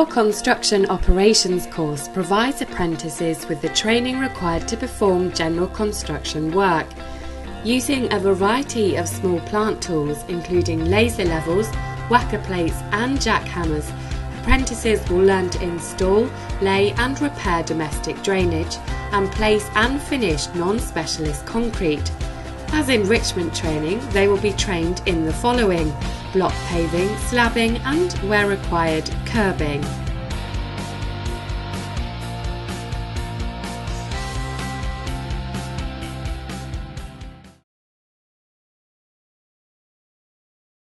Our Construction Operations course provides apprentices with the training required to perform general construction work. Using a variety of small plant tools, including laser levels, whacker plates, and jackhammers, apprentices will learn to install, lay, and repair domestic drainage and place and finish non specialist concrete. As enrichment training, they will be trained in the following block paving, slabbing, and where required, curbing.